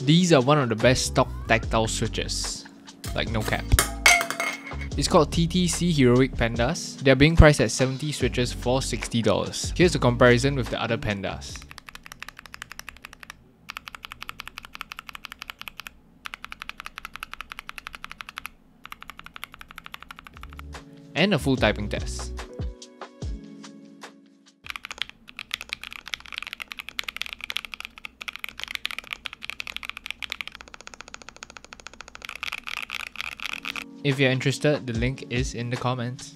These are one of the best stock tactile switches, like no cap. It's called TTC Heroic Pandas. They're being priced at 70 switches for $60. Here's a comparison with the other pandas. And a full typing test. If you're interested, the link is in the comments.